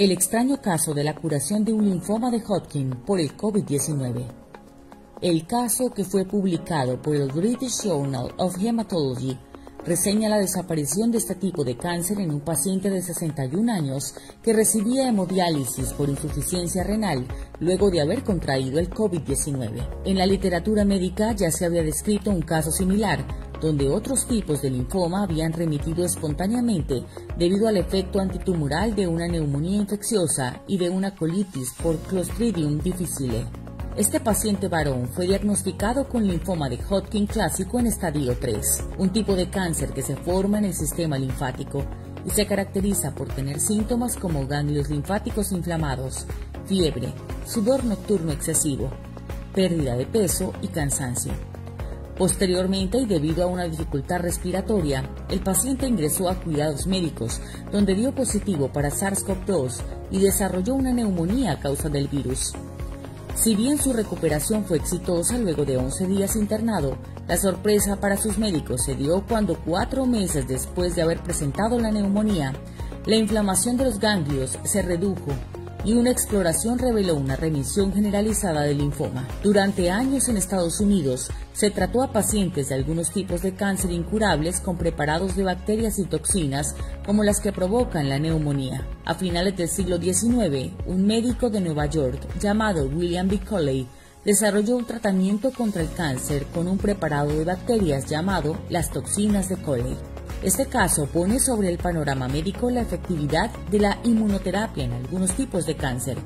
el extraño caso de la curación de un linfoma de Hodgkin por el COVID-19. El caso que fue publicado por el British Journal of Hematology reseña la desaparición de este tipo de cáncer en un paciente de 61 años que recibía hemodiálisis por insuficiencia renal luego de haber contraído el COVID-19. En la literatura médica ya se había descrito un caso similar, donde otros tipos de linfoma habían remitido espontáneamente debido al efecto antitumoral de una neumonía infecciosa y de una colitis por Clostridium difficile. Este paciente varón fue diagnosticado con linfoma de Hodgkin clásico en estadio 3, un tipo de cáncer que se forma en el sistema linfático y se caracteriza por tener síntomas como ganglios linfáticos inflamados, fiebre, sudor nocturno excesivo, pérdida de peso y cansancio. Posteriormente, y debido a una dificultad respiratoria, el paciente ingresó a cuidados médicos, donde dio positivo para SARS-CoV-2 y desarrolló una neumonía a causa del virus. Si bien su recuperación fue exitosa luego de 11 días internado, la sorpresa para sus médicos se dio cuando cuatro meses después de haber presentado la neumonía, la inflamación de los ganglios se redujo y una exploración reveló una remisión generalizada del linfoma. Durante años en Estados Unidos se trató a pacientes de algunos tipos de cáncer incurables con preparados de bacterias y toxinas como las que provocan la neumonía. A finales del siglo XIX, un médico de Nueva York llamado William B. Coley desarrolló un tratamiento contra el cáncer con un preparado de bacterias llamado las toxinas de Coley. Este caso pone sobre el panorama médico la efectividad de la inmunoterapia en algunos tipos de cáncer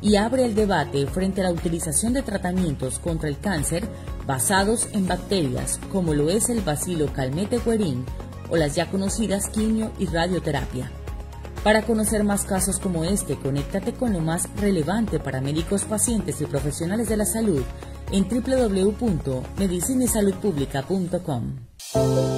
y abre el debate frente a la utilización de tratamientos contra el cáncer basados en bacterias como lo es el bacilo calmette guerin o las ya conocidas quimio y radioterapia. Para conocer más casos como este, conéctate con lo más relevante para médicos, pacientes y profesionales de la salud en www.medicinesaludpublica.com.